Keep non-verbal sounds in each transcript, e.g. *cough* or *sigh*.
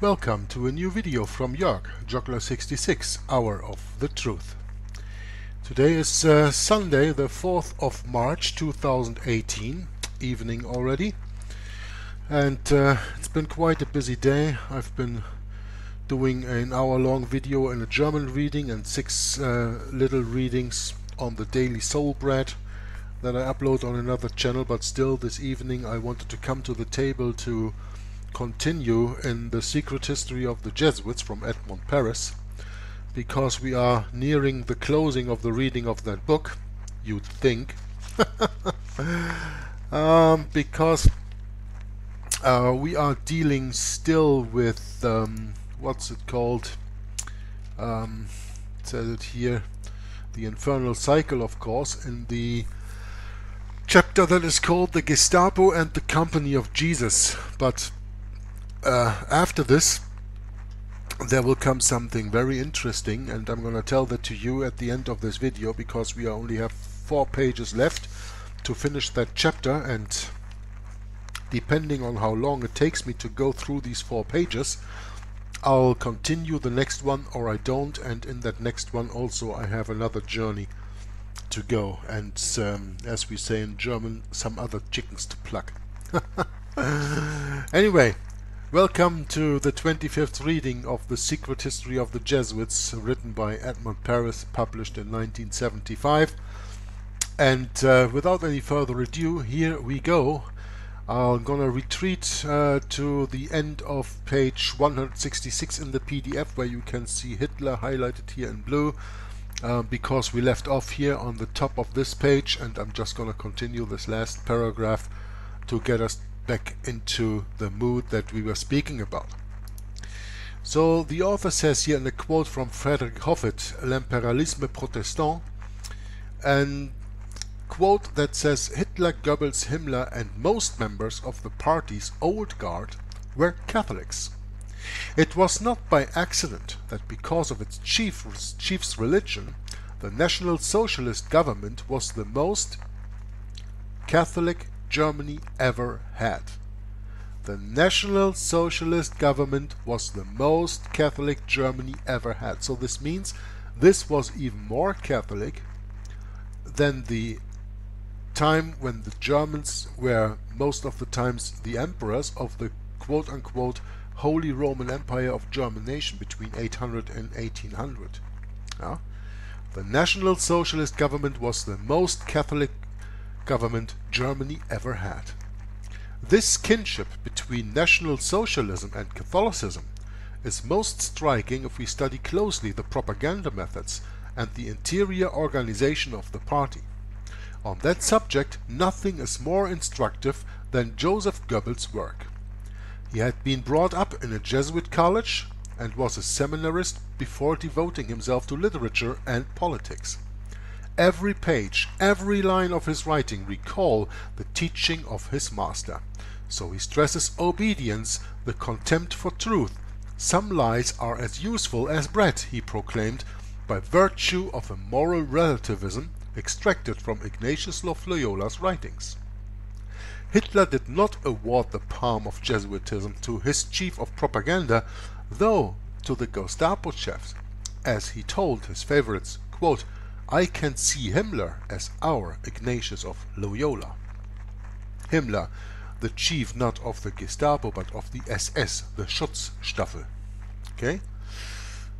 And welcome to a new video from Jörg, Joggler66, Hour of the Truth. Today is uh, Sunday the 4th of March 2018, evening already. And uh, it's been quite a busy day. I've been doing an hour long video in a German reading and six uh, little readings on the Daily Soul Bread that I upload on another channel but still this evening I wanted to come to the table to continue in the secret history of the Jesuits from Edmond Paris because we are nearing the closing of the reading of that book you'd think. *laughs* Um, because uh, we are dealing still with um, what's it called? Um, it says it here the infernal cycle of course in the chapter that is called the Gestapo and the Company of Jesus. But uh, after this there will come something very interesting and I'm gonna tell that to you at the end of this video because we only have four pages left to finish that chapter and depending on how long it takes me to go through these four pages I'll continue the next one or I don't and in that next one also I have another journey to go and um, as we say in German some other chickens to pluck. *laughs* Anyway Welcome to the 25th reading of The Secret History of the Jesuits, written by Edmond Paris, published in 1975. And uh, without any further ado, here we go. I'm gonna retreat uh, to the end of page 166 in the PDF, where you can see Hitler highlighted here in blue, uh, because we left off here on the top of this page, and I'm just gonna continue this last paragraph to get us back into the mood that we were speaking about. So the author says here in a quote from Frederick Hoffet, L'impérialisme protestant, and quote that says Hitler, Goebbels, Himmler and most members of the party's old guard were Catholics. It was not by accident that because of its chief, chief's religion, the National Socialist government was the most Catholic Germany ever had. The National Socialist government was the most Catholic Germany ever had. So this means this was even more Catholic than the time when the Germans were most of the times the emperors of the quote-unquote Holy Roman Empire of German nation between 800 and 1800. Yeah? The National Socialist government was the most Catholic government Germany ever had. This kinship between National Socialism and Catholicism is most striking if we study closely the propaganda methods and the interior organization of the party. On that subject nothing is more instructive than Joseph Goebbels' work. He had been brought up in a Jesuit college and was a seminarist before devoting himself to literature and politics. Every page, every line of his writing recall the teaching of his master. So he stresses obedience, the contempt for truth. Some lies are as useful as bread, he proclaimed, by virtue of a moral relativism extracted from Ignatius of Loyola's writings. Hitler did not award the palm of Jesuitism to his chief of propaganda, though to the Gestapo chefs, as he told his favorites, quote, I can see Himmler as our Ignatius of Loyola. Himmler, the chief not of the Gestapo but of the SS, the Schutzstaffel. Okay,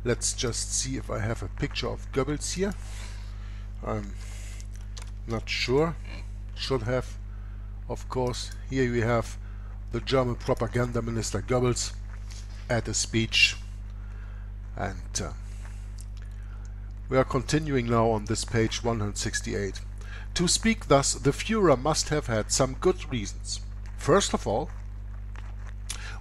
let's just see if I have a picture of Goebbels here. I'm not sure. Should have, of course. Here we have the German propaganda minister Goebbels at a speech and uh, we are continuing now on this page 168. To speak thus, the Führer must have had some good reasons. First of all,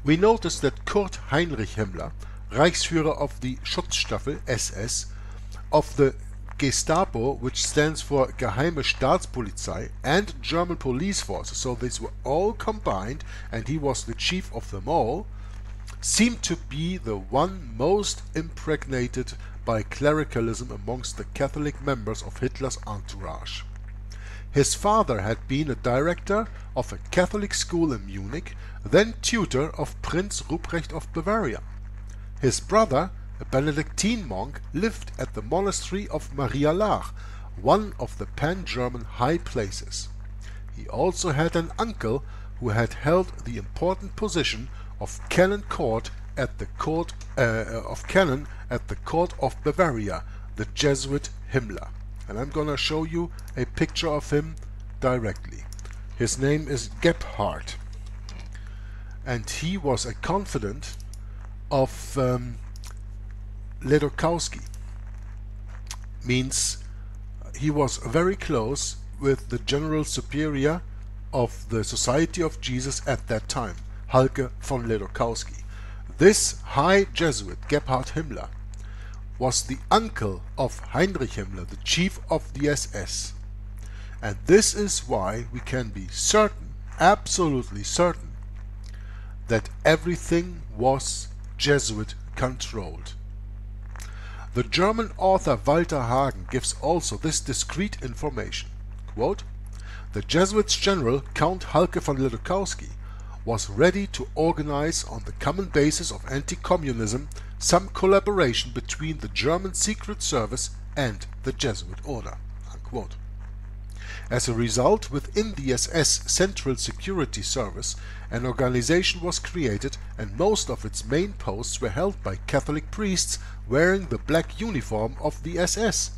we notice that Kurt Heinrich Himmler, Reichsführer of the Schutzstaffel SS, of the Gestapo, which stands for Geheime Staatspolizei, and German police forces, so these were all combined, and he was the chief of them all, seemed to be the one most impregnated by clericalism amongst the Catholic members of Hitler's entourage. His father had been a director of a Catholic school in Munich, then tutor of Prince Ruprecht of Bavaria. His brother, a Benedictine monk, lived at the monastery of Maria Laach, one of the pan-German high places. He also had an uncle who had held the important position of canon court at the court uh, of canon at the court of Bavaria, the Jesuit Himmler. And I'm gonna show you a picture of him directly. His name is Gebhard. And he was a confidant of um, Ledochowski. Means he was very close with the general superior of the Society of Jesus at that time, Halke von Ledochowski. This high Jesuit, Gebhard Himmler, was the uncle of Heinrich Himmler, the chief of the SS. And this is why we can be certain, absolutely certain, that everything was Jesuit controlled. The German author Walter Hagen gives also this discreet information. Quote, the Jesuits general Count Halke von Ledochowski was ready to organize on the common basis of anti-communism some collaboration between the German Secret Service and the Jesuit order. Unquote. As a result, within the SS Central Security Service, an organization was created and most of its main posts were held by Catholic priests wearing the black uniform of the SS.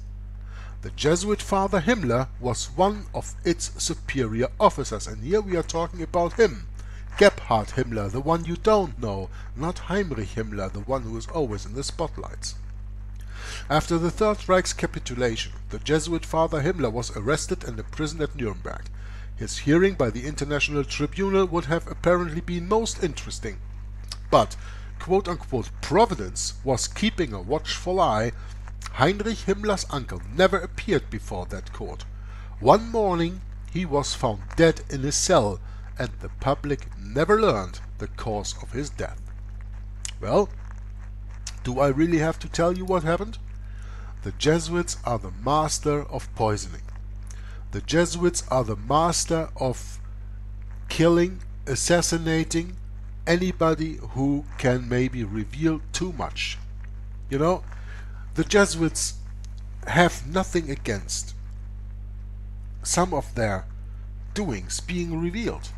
The Jesuit Father Himmler was one of its superior officers, and here we are talking about him, Gebhard Himmler, the one you don't know, not Heinrich Himmler, the one who is always in the spotlights. After the Third Reich's capitulation, the Jesuit Father Himmler was arrested and imprisoned at Nuremberg. His hearing by the International Tribunal would have apparently been most interesting. But, quote-unquote, Providence was keeping a watchful eye. Heinrich Himmler's uncle never appeared before that court. One morning he was found dead in his cell, and the public never learned the cause of his death. Well, do I really have to tell you what happened? The Jesuits are the master of poisoning. The Jesuits are the master of killing, assassinating anybody who can maybe reveal too much. You know, the Jesuits have nothing against some of their doings being revealed.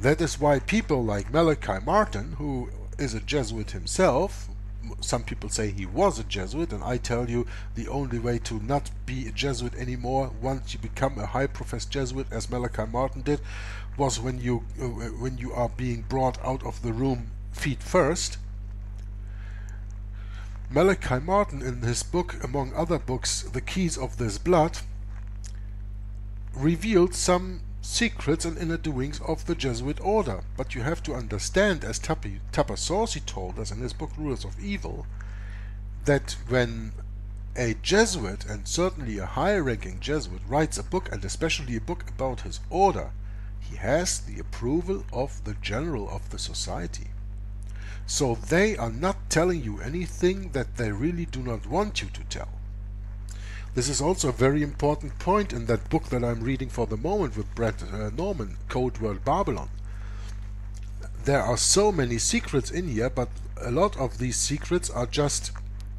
That is why people like Malachi Martin, who is a Jesuit himself, some people say he was a Jesuit, and I tell you the only way to not be a Jesuit anymore once you become a high professed Jesuit, as Malachi Martin did, was when you uh, when you are being brought out of the room feet first. Malachi Martin, in his book, among other books, The Keys of This Blood, revealed some secrets and inner doings of the Jesuit order. But you have to understand, as Tupper Saussy told us in his book Rulers of Evil, that when a Jesuit, and certainly a high-ranking Jesuit, writes a book, and especially a book about his order, he has the approval of the general of the society. So they are not telling you anything that they really do not want you to tell. This is also a very important point in that book that I'm reading for the moment with Brett uh, Norman, Codeword Barbelon. There are so many secrets in here, but a lot of these secrets are just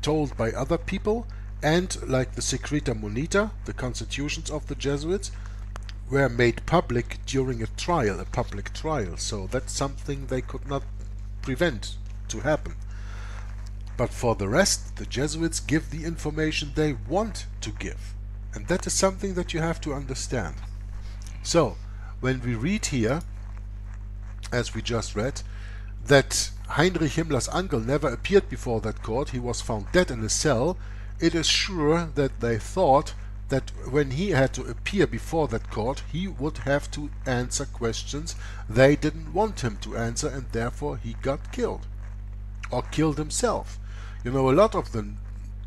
told by other people and like the Secreta Monita, the constitutions of the Jesuits, were made public during a trial, a public trial. So that's something they could not prevent to happen. But for the rest, the Jesuits give the information they want to give. And that is something that you have to understand. So, when we read here, as we just read, that Heinrich Himmler's uncle never appeared before that court, he was found dead in a cell, it is sure that they thought that when he had to appear before that court, he would have to answer questions they didn't want him to answer, and therefore he got killed. Or killed himself. You know, a lot of the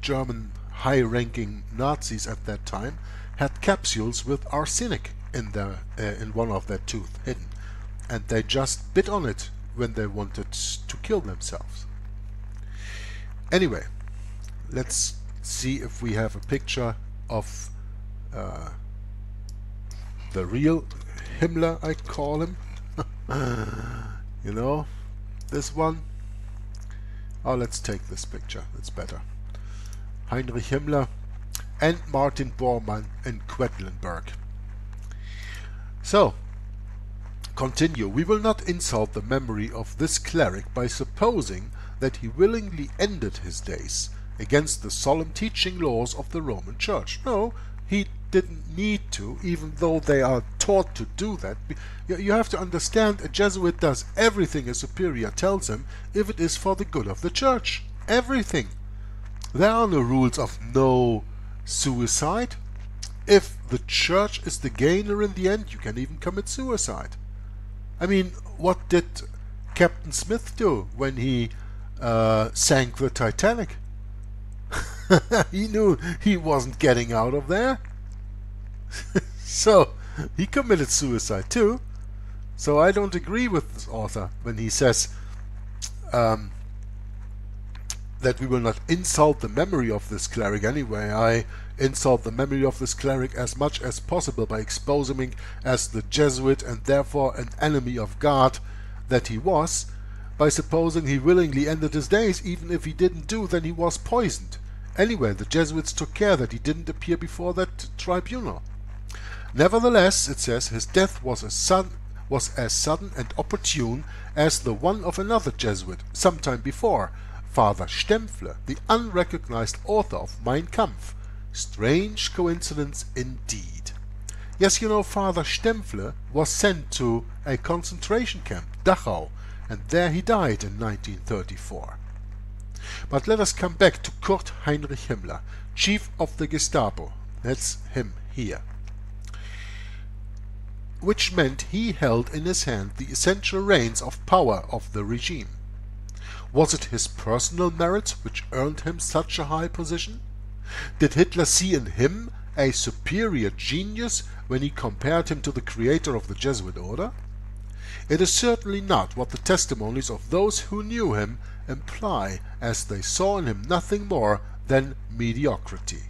German high-ranking Nazis at that time had capsules with arsenic in their uh, in one of their tooth hidden, and they just bit on it when they wanted to kill themselves. Anyway, let's see if we have a picture of uh, the real Himmler, I call him. *laughs* you know, this one. Oh, let's take this picture. It's better. Heinrich Himmler and Martin Bormann in Quedlinburg. So, continue. We will not insult the memory of this cleric by supposing that he willingly ended his days against the solemn teaching laws of the Roman Church. No, he didn't need to, even though they are taught to do that. You have to understand a Jesuit does everything a superior tells him if it is for the good of the church. Everything. There are no rules of no suicide. If the church is the gainer in the end, you can even commit suicide. I mean, what did Captain Smith do when he uh, sank the Titanic? *laughs* he knew he wasn't getting out of there. *laughs* so, he committed suicide too. So I don't agree with this author when he says um, that we will not insult the memory of this cleric anyway. I insult the memory of this cleric as much as possible by exposing him as the Jesuit and therefore an enemy of God that he was, by supposing he willingly ended his days, even if he didn't do, then he was poisoned. Anyway, the Jesuits took care that he didn't appear before that tribunal. Nevertheless, it says, his death was as, sudden, was as sudden and opportune as the one of another Jesuit some time before, Father Stempfle, the unrecognized author of Mein Kampf. Strange coincidence indeed. Yes, you know, Father Stempfle was sent to a concentration camp, Dachau, and there he died in 1934. But let us come back to Kurt Heinrich Himmler, chief of the Gestapo. That's him here which meant he held in his hand the essential reins of power of the regime. Was it his personal merits which earned him such a high position? Did Hitler see in him a superior genius when he compared him to the creator of the Jesuit order? It is certainly not what the testimonies of those who knew him imply, as they saw in him nothing more than mediocrity.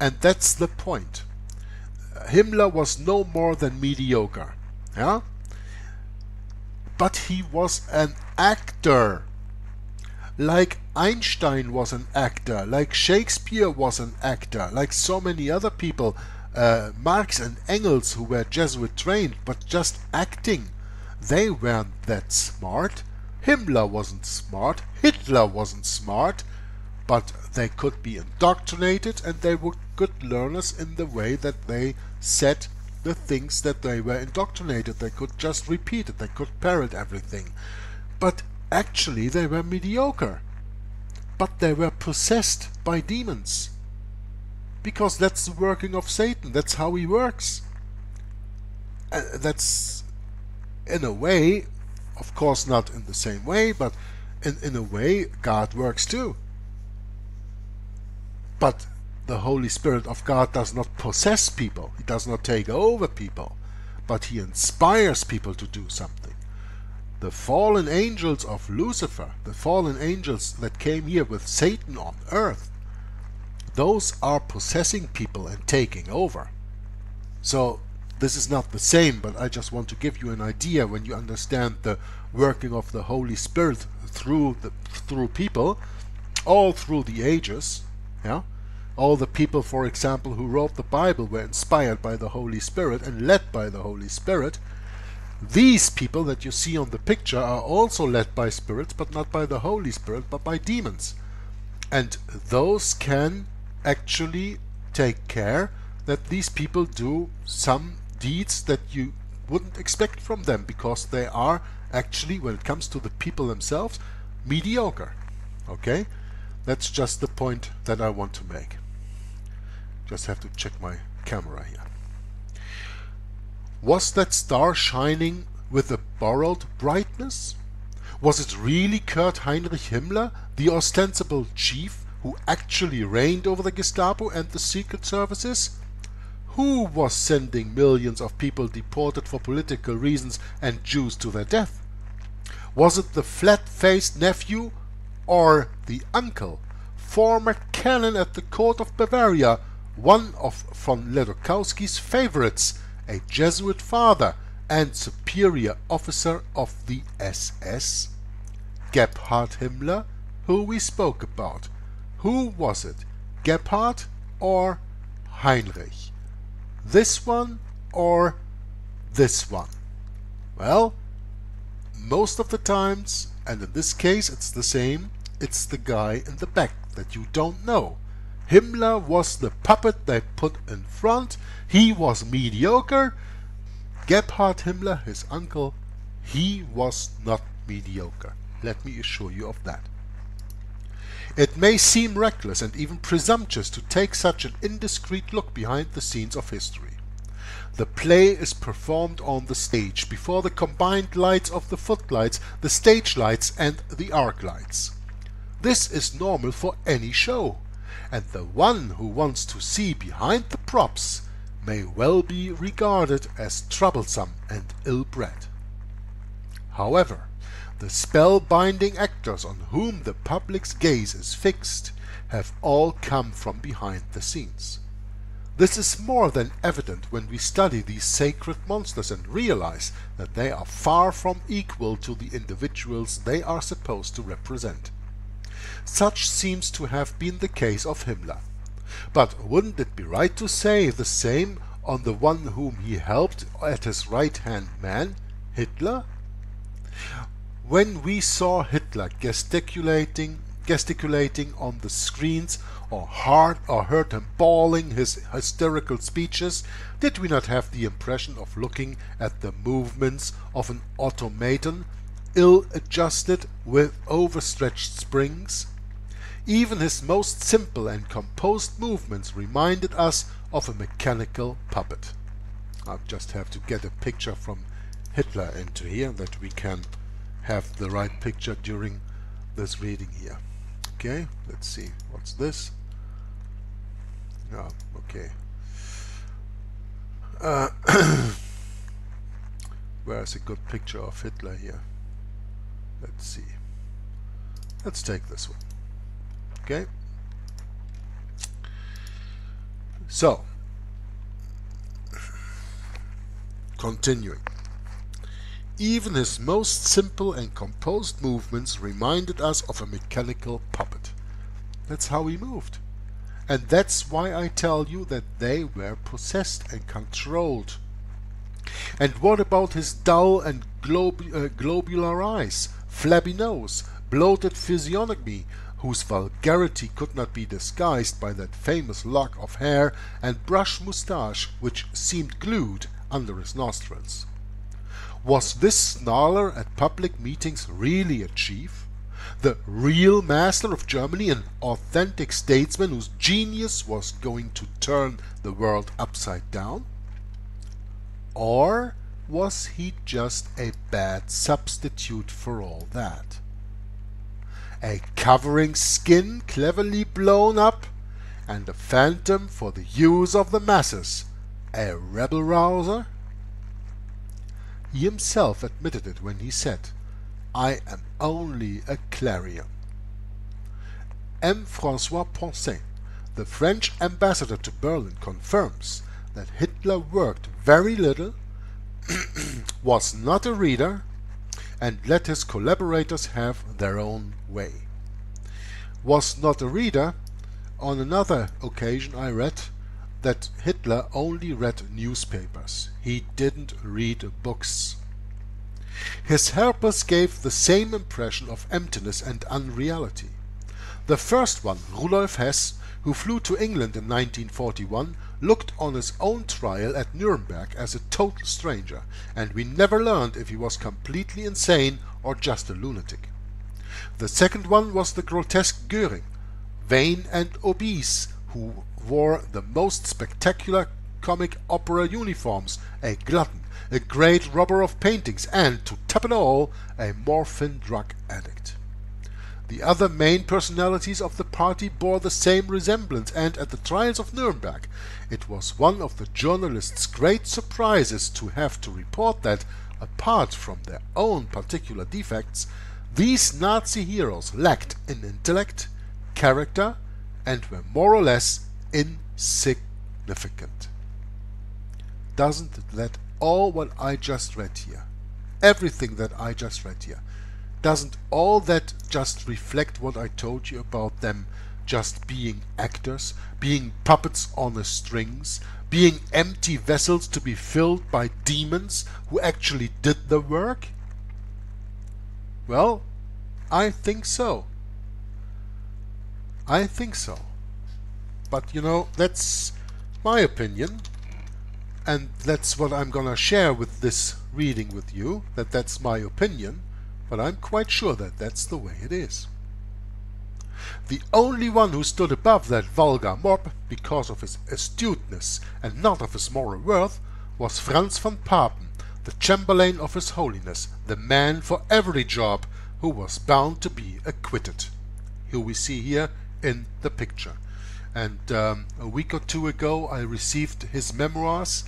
And that's the point. Himmler was no more than mediocre. Yeah? But he was an actor. Like Einstein was an actor, like Shakespeare was an actor, like so many other people, uh, Marx and Engels who were Jesuit trained, but just acting. They weren't that smart. Himmler wasn't smart, Hitler wasn't smart, but they could be indoctrinated and they were good learners in the way that they said the things that they were indoctrinated. They could just repeat it, they could parrot everything. But actually they were mediocre. But they were possessed by demons. Because that's the working of Satan, that's how he works. Uh, that's in a way, of course not in the same way, but in, in a way God works too. But the Holy Spirit of God does not possess people, He does not take over people, but He inspires people to do something. The fallen angels of Lucifer, the fallen angels that came here with Satan on earth, those are possessing people and taking over. So this is not the same, but I just want to give you an idea when you understand the working of the Holy Spirit through the through people, all through the ages, yeah all the people, for example, who wrote the Bible were inspired by the Holy Spirit and led by the Holy Spirit. These people that you see on the picture are also led by spirits, but not by the Holy Spirit, but by demons. And those can actually take care that these people do some deeds that you wouldn't expect from them because they are actually, when it comes to the people themselves, mediocre. Okay? That's just the point that I want to make. Just have to check my camera here. Was that star shining with a borrowed brightness? Was it really Kurt Heinrich Himmler, the ostensible chief, who actually reigned over the Gestapo and the secret services? Who was sending millions of people deported for political reasons and Jews to their death? Was it the flat-faced nephew or the uncle, former canon at the court of Bavaria, one of von Ledochowski's favorites a Jesuit father and superior officer of the SS? Gebhard Himmler, who we spoke about. Who was it? Gebhard or Heinrich? This one or this one? Well, most of the times, and in this case it's the same, it's the guy in the back that you don't know. Himmler was the puppet they put in front, he was mediocre. Gebhard Himmler, his uncle, he was not mediocre. Let me assure you of that. It may seem reckless and even presumptuous to take such an indiscreet look behind the scenes of history. The play is performed on the stage before the combined lights of the footlights, the stage lights and the arc lights. This is normal for any show, and the one who wants to see behind the props may well be regarded as troublesome and ill-bred. However, the spell-binding actors on whom the public's gaze is fixed have all come from behind the scenes. This is more than evident when we study these sacred monsters and realize that they are far from equal to the individuals they are supposed to represent. Such seems to have been the case of Himmler. But wouldn't it be right to say the same on the one whom he helped at his right-hand man, Hitler? When we saw Hitler gesticulating, gesticulating on the screens or heard, or heard him bawling his hysterical speeches, did we not have the impression of looking at the movements of an automaton, ill-adjusted with overstretched springs? Even his most simple and composed movements reminded us of a mechanical puppet. I just have to get a picture from Hitler into here that we can have the right picture during this reading here. Okay, let's see. What's this? Oh, okay. Uh, *coughs* where's a good picture of Hitler here? Let's see. Let's take this one. Okay. So, continuing. Even his most simple and composed movements reminded us of a mechanical puppet. That's how he moved. And that's why I tell you that they were possessed and controlled. And what about his dull and uh, globular eyes, flabby nose, bloated physiognomy, whose vulgarity could not be disguised by that famous lock of hair and brush moustache which seemed glued under his nostrils. Was this snarler at public meetings really a chief? The real master of Germany, an authentic statesman whose genius was going to turn the world upside down? Or was he just a bad substitute for all that? A covering skin cleverly blown up, and a phantom for the use of the masses, a rebel rouser? He himself admitted it when he said, I am only a clarion. M. François Poncet, the French ambassador to Berlin, confirms that Hitler worked very little, *clears throat* was not a reader, and let his collaborators have their own way. Was not a reader, on another occasion I read that Hitler only read newspapers. He didn't read books. His helpers gave the same impression of emptiness and unreality. The first one, Rudolf Hess, who flew to England in 1941, looked on his own trial at Nuremberg as a total stranger, and we never learned if he was completely insane or just a lunatic. The second one was the grotesque Goering, vain and obese, who wore the most spectacular comic opera uniforms, a glutton, a great robber of paintings, and, to top it all, a morphine drug addict. The other main personalities of the party bore the same resemblance, and at the trials of Nuremberg it was one of the journalists' great surprises to have to report that, apart from their own particular defects, these Nazi heroes lacked in intellect, character, and were more or less insignificant. doesn't that all what I just read here, everything that I just read here, doesn't all that just reflect what I told you about them just being actors, being puppets on the strings, being empty vessels to be filled by demons who actually did the work? Well, I think so. I think so. But you know, that's my opinion. And that's what I'm gonna share with this reading with you, that that's my opinion. But I'm quite sure that that's the way it is. The only one who stood above that vulgar mob, because of his astuteness and not of his moral worth, was Franz von Papen, the Chamberlain of His Holiness, the man for every job, who was bound to be acquitted. Who we see here in the picture. And um, a week or two ago I received his memoirs,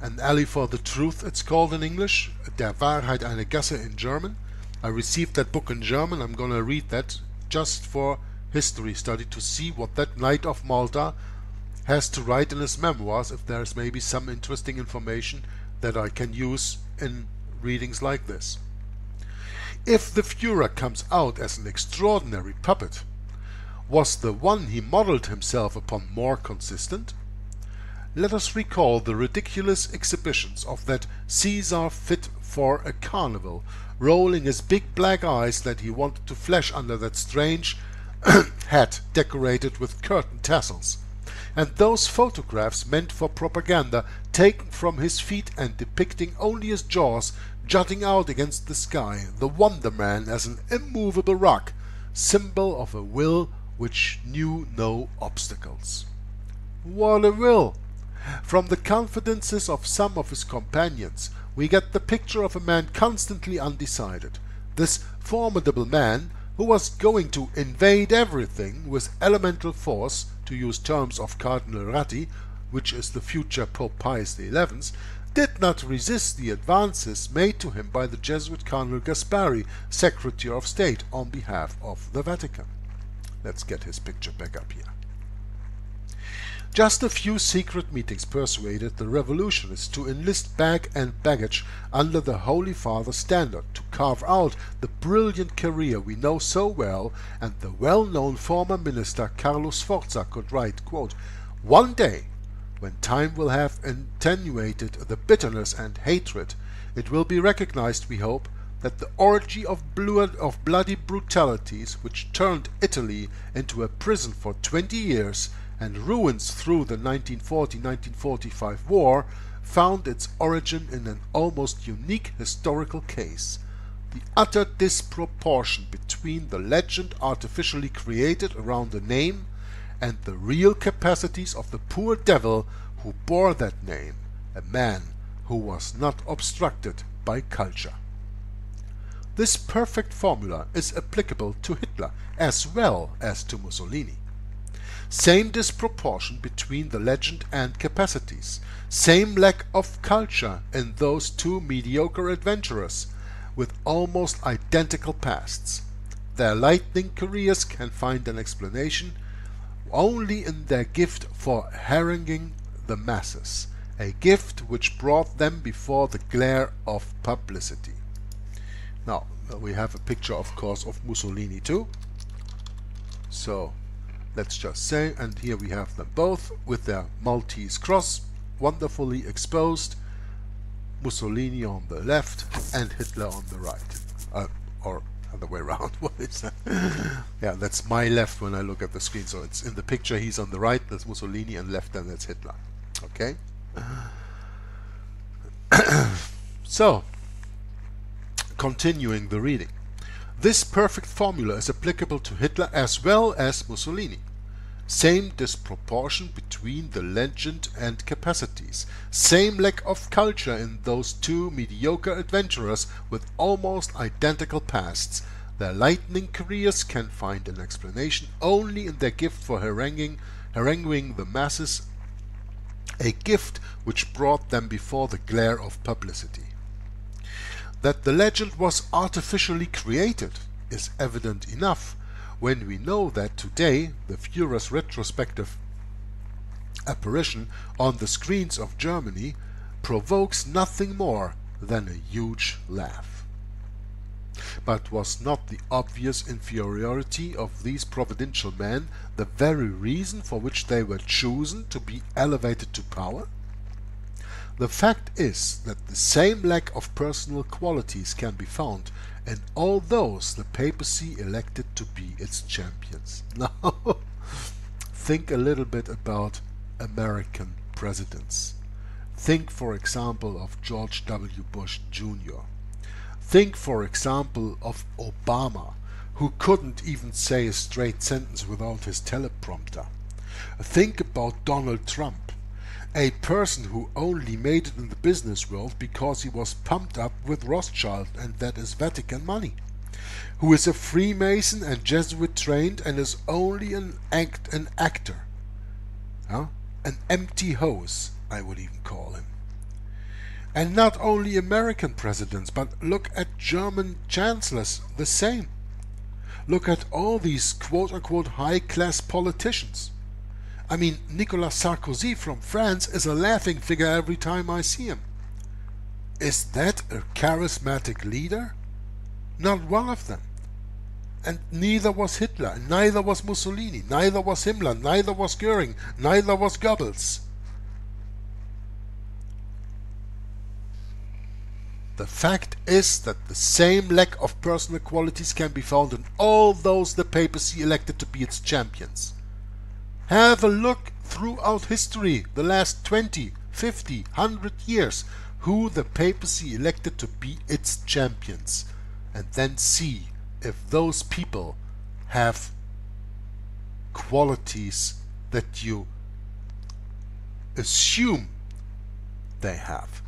An Alley for the Truth it's called in English, Der Wahrheit eine Gasse in German. I received that book in German, I'm gonna read that just for history study to see what that Knight of Malta has to write in his memoirs if there's maybe some interesting information that I can use in readings like this. If the Führer comes out as an extraordinary puppet, was the one he modeled himself upon more consistent? Let us recall the ridiculous exhibitions of that Caesar fit for a carnival, rolling his big black eyes that he wanted to flash under that strange *clears throat* hat decorated with curtain tassels, and those photographs meant for propaganda taken from his feet and depicting only his jaws jutting out against the sky, the Wonder Man as an immovable rock, symbol of a will which knew no obstacles. What a will! From the confidences of some of his companions, we get the picture of a man constantly undecided. This formidable man, who was going to invade everything with elemental force, to use terms of Cardinal Ratti, which is the future Pope Pius XI, did not resist the advances made to him by the Jesuit Cardinal Gasparri, Secretary of State, on behalf of the Vatican. Let's get his picture back up here. Just a few secret meetings persuaded the revolutionists to enlist bag and baggage under the Holy Father's standard, to carve out the brilliant career we know so well, and the well-known former minister Carlo Sforza could write, quote, One day, when time will have attenuated the bitterness and hatred, it will be recognized, we hope, that the orgy of, of bloody brutalities which turned Italy into a prison for 20 years and ruins through the 1940-1945 war found its origin in an almost unique historical case. The utter disproportion between the legend artificially created around the name and the real capacities of the poor devil who bore that name, a man who was not obstructed by culture. This perfect formula is applicable to Hitler as well as to Mussolini. Same disproportion between the legend and capacities. Same lack of culture in those two mediocre adventurers with almost identical pasts. Their lightning careers can find an explanation only in their gift for haranguing the masses, a gift which brought them before the glare of publicity. Now, we have a picture, of course, of Mussolini too. So, let's just say, and here we have them both with their Maltese cross, wonderfully exposed. Mussolini on the left and Hitler on the right. Uh, or other way around. *laughs* what is that? yeah, that's my left when I look at the screen. So it's in the picture, he's on the right, that's Mussolini, and left, and that's Hitler. Okay? *clears throat* so, Continuing the reading. This perfect formula is applicable to Hitler as well as Mussolini. Same disproportion between the legend and capacities. Same lack of culture in those two mediocre adventurers with almost identical pasts. Their lightning careers can find an explanation only in their gift for haranguing, haranguing the masses, a gift which brought them before the glare of publicity. That the legend was artificially created is evident enough when we know that today the Führer's retrospective apparition on the screens of Germany provokes nothing more than a huge laugh. But was not the obvious inferiority of these providential men the very reason for which they were chosen to be elevated to power? The fact is that the same lack of personal qualities can be found in all those the papacy elected to be its champions. *laughs* Now, think a little bit about American presidents. Think, for example, of George W. Bush Jr. Think, for example, of Obama, who couldn't even say a straight sentence without his teleprompter. Think about Donald Trump, a person who only made it in the business world because he was pumped up with Rothschild and that is Vatican money, who is a Freemason and Jesuit trained and is only an act an actor. Huh? An empty hose I would even call him. And not only American presidents, but look at German chancellors, the same. Look at all these quote unquote high class politicians. I mean, Nicolas Sarkozy from France is a laughing figure every time I see him. Is that a charismatic leader? Not one of them. And neither was Hitler, neither was Mussolini, neither was Himmler, neither was Goering, neither was Goebbels. The fact is that the same lack of personal qualities can be found in all those the papacy elected to be its champions. Have a look throughout history, the last 20, 50, 100 years, who the papacy elected to be its champions, and then see if those people have qualities that you assume they have.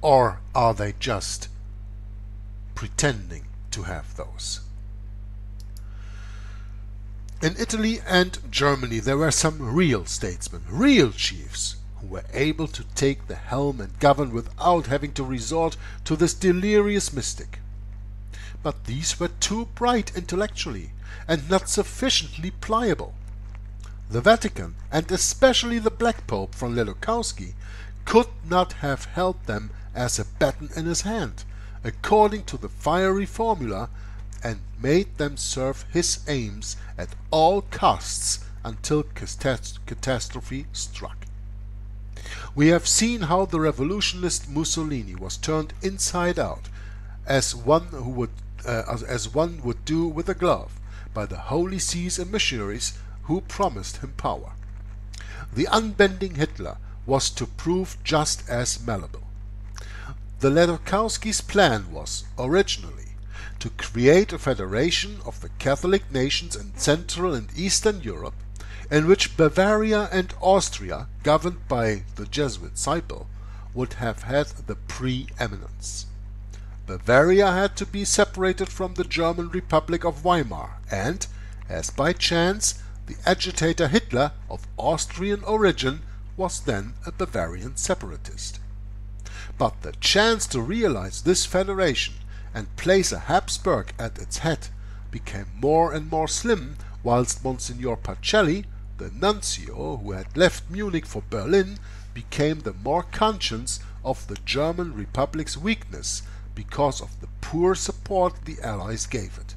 Or are they just pretending to have those? In Italy and Germany there were some real statesmen, real chiefs, who were able to take the helm and govern without having to resort to this delirious mystic. But these were too bright intellectually, and not sufficiently pliable. The Vatican, and especially the Black Pope von Lelukowski, could not have held them as a baton in his hand, according to the fiery formula, and made them serve his aims at all costs until catastrophe struck. We have seen how the revolutionist Mussolini was turned inside out, as one who would uh, as one would do with a glove, by the holy sees and missionaries who promised him power. The unbending Hitler was to prove just as malleable. The Lelukowski's plan was, originally, to create a federation of the Catholic nations in Central and Eastern Europe in which Bavaria and Austria, governed by the Jesuit Seipel, would have had the preeminence. Bavaria had to be separated from the German Republic of Weimar and, as by chance, the agitator Hitler, of Austrian origin, was then a Bavarian separatist. But the chance to realize this federation and place a Habsburg at its head became more and more slim whilst Monsignor Pacelli, the nuncio who had left Munich for Berlin, became the more conscious of the German Republic's weakness because of the poor support the Allies gave it.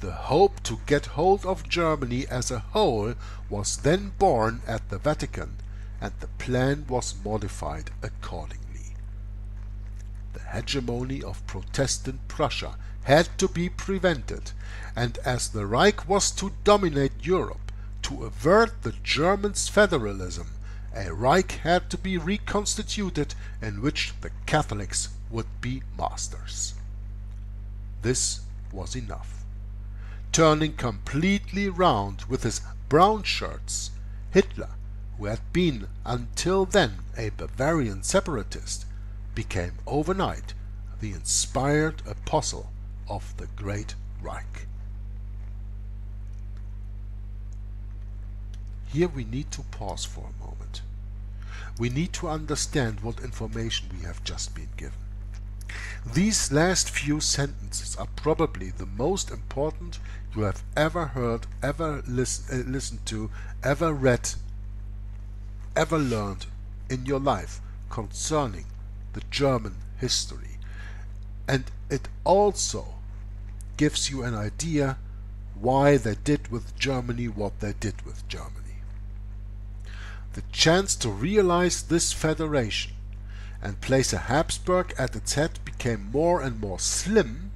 The hope to get hold of Germany as a whole was then born at the Vatican, and the plan was modified accordingly hegemony of Protestant Prussia had to be prevented, and as the Reich was to dominate Europe, to avert the Germans' federalism, a Reich had to be reconstituted in which the Catholics would be masters. This was enough. Turning completely round with his brown shirts, Hitler, who had been until then a Bavarian separatist, became overnight the inspired apostle of the Great Reich. Here we need to pause for a moment. We need to understand what information we have just been given. These last few sentences are probably the most important you have ever heard, ever lis uh, listened to, ever read, ever learned in your life concerning the German history. And it also gives you an idea why they did with Germany what they did with Germany. The chance to realize this federation and place a Habsburg at its head became more and more slim,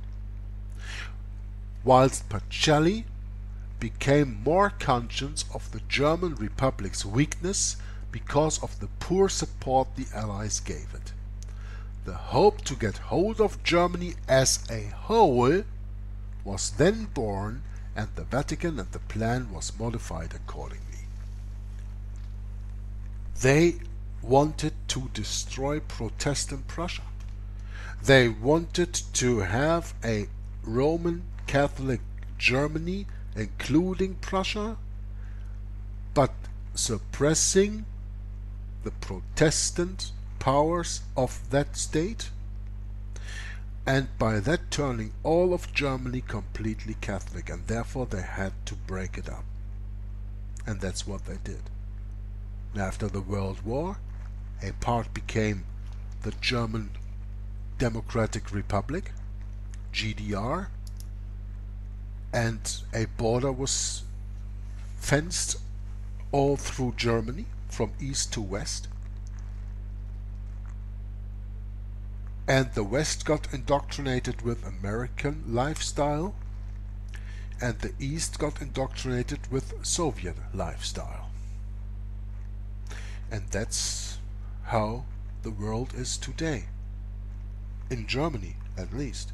whilst Pacelli became more conscious of the German Republic's weakness because of the poor support the Allies gave it. The hope to get hold of Germany as a whole was then born and the Vatican and the plan was modified accordingly. They wanted to destroy Protestant Prussia. They wanted to have a Roman Catholic Germany, including Prussia, but suppressing the Protestant powers of that state and by that turning all of Germany completely Catholic and therefore they had to break it up. And that's what they did. After the World War, a part became the German Democratic Republic, GDR, and a border was fenced all through Germany from east to west. And the West got indoctrinated with American lifestyle, and the East got indoctrinated with Soviet lifestyle. And that's how the world is today. In Germany, at least.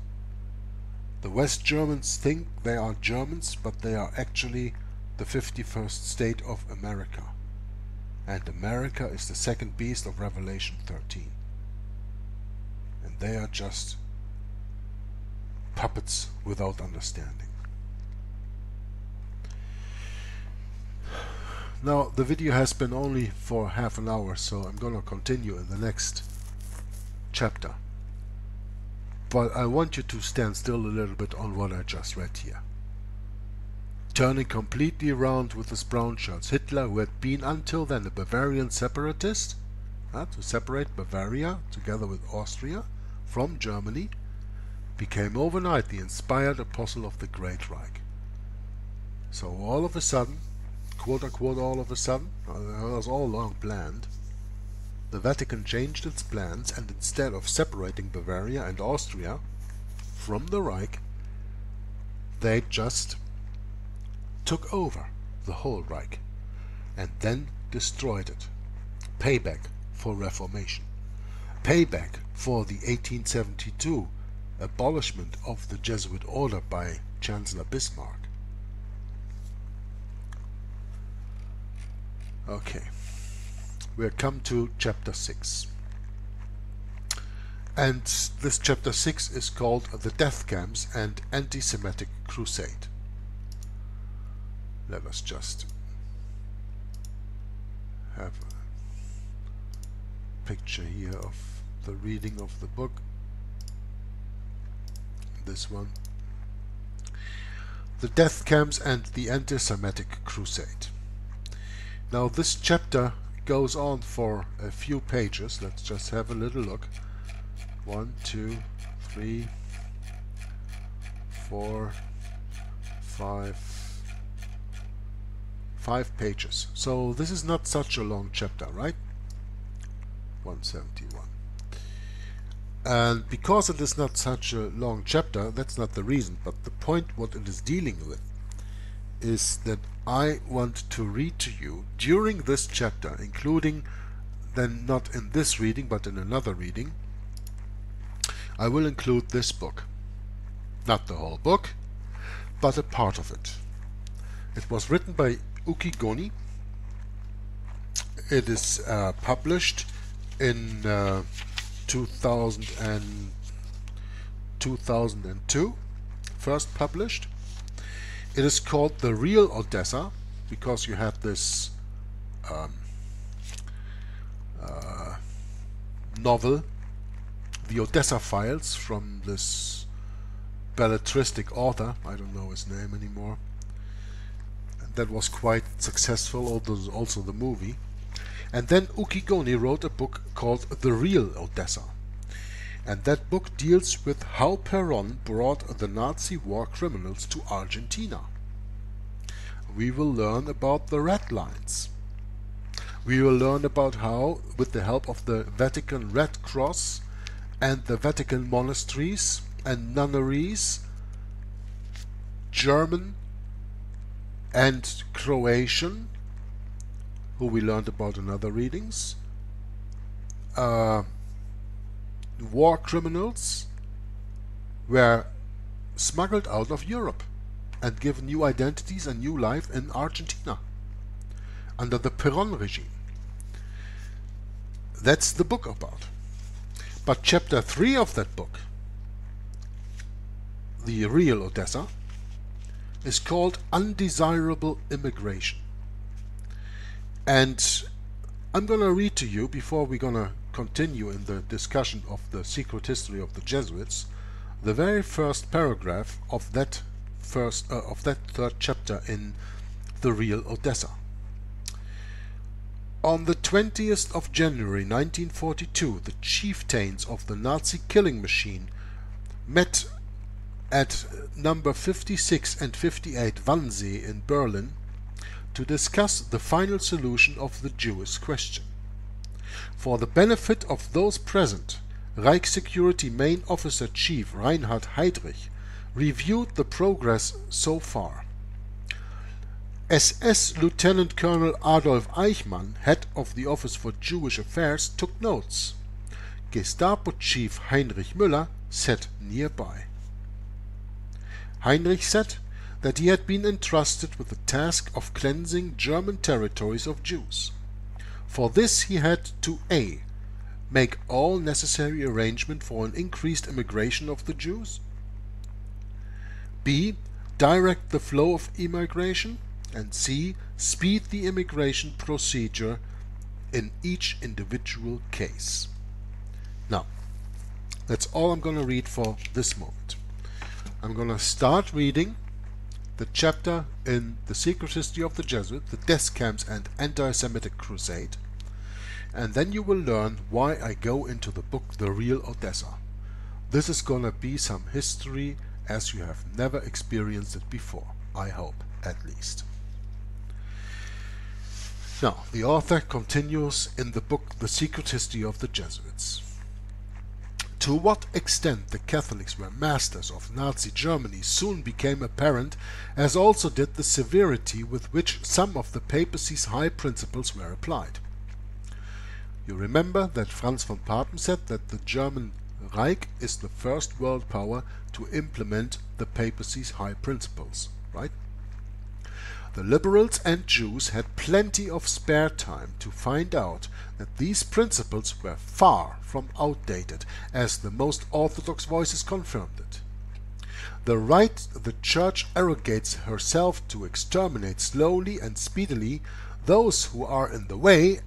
The West Germans think they are Germans, but they are actually the 51st state of America. And America is the second beast of Revelation 13. They are just puppets without understanding. Now the video has been only for half an hour so I'm gonna continue in the next chapter. But I want you to stand still a little bit on what I just read here. Turning completely around with his brown shirts, Hitler, who had been until then a Bavarian separatist, uh, to separate Bavaria together with Austria from Germany, became overnight the inspired apostle of the Great Reich. So all of a sudden, quote unquote all of a sudden, uh, it was all long planned, the Vatican changed its plans and instead of separating Bavaria and Austria from the Reich, they just took over the whole Reich and then destroyed it. Payback for Reformation. Payback for the 1872 abolishment of the Jesuit order by Chancellor Bismarck. Okay, we have come to chapter 6. And this chapter 6 is called The Death Camps and Anti-Semitic Crusade. Let us just have a picture here of the reading of the book. This one. The Death Camps and the Anti-Semitic Crusade. Now this chapter goes on for a few pages. Let's just have a little look. One, two, three, four, five, five pages. So this is not such a long chapter, right? 171. And because it is not such a long chapter, that's not the reason, but the point what it is dealing with is that I want to read to you during this chapter, including then not in this reading but in another reading, I will include this book. Not the whole book, but a part of it. It was written by Uki Goni. It is uh, published in uh, 2000 and 2002, first published. It is called the real Odessa because you have this um, uh, novel, the Odessa Files, from this belletristic author, I don't know his name anymore, that was quite successful, although also the movie. And then Uki Goni wrote a book called The Real Odessa. And that book deals with how Peron brought the Nazi war criminals to Argentina. We will learn about the ratlines. We will learn about how, with the help of the Vatican Red Cross and the Vatican monasteries and nunneries, German and Croatian, who we learned about in other readings, uh, war criminals were smuggled out of Europe and given new identities and new life in Argentina under the Peron regime. That's the book about. But chapter 3 of that book, the real Odessa, is called Undesirable Immigration. And I'm going to read to you before we're going to continue in the discussion of the secret history of the Jesuits the very first paragraph of that first uh, of that third chapter in the real Odessa. On the 20th of January 1942, the chieftains of the Nazi killing machine met at number 56 and 58 Wannsee in Berlin to discuss the final solution of the Jewish question. For the benefit of those present, Reich Security Main Officer Chief Reinhard Heydrich reviewed the progress so far. SS Lieutenant Colonel Adolf Eichmann, head of the Office for Jewish Affairs, took notes. Gestapo Chief Heinrich Müller sat nearby. Heinrich said that he had been entrusted with the task of cleansing German territories of Jews. For this he had to a. make all necessary arrangement for an increased immigration of the Jews, b. direct the flow of immigration, and c. speed the immigration procedure in each individual case. Now, that's all I'm going to read for this moment. I'm going to start reading the chapter in The Secret History of the Jesuits, the Death Camps and Anti-Semitic Crusade, and then you will learn why I go into the book The Real Odessa. This is gonna be some history as you have never experienced it before, I hope, at least. Now, the author continues in the book The Secret History of the Jesuits. To what extent the Catholics were masters of Nazi Germany soon became apparent, as also did the severity with which some of the papacy's high principles were applied. You remember that Franz von Papen said that the German Reich is the first world power to implement the papacy's high principles, right? The liberals and Jews had plenty of spare time to find out that these principles were far from outdated, as the most orthodox voices confirmed it. The right the Church arrogates herself to exterminate slowly and speedily those who are in the way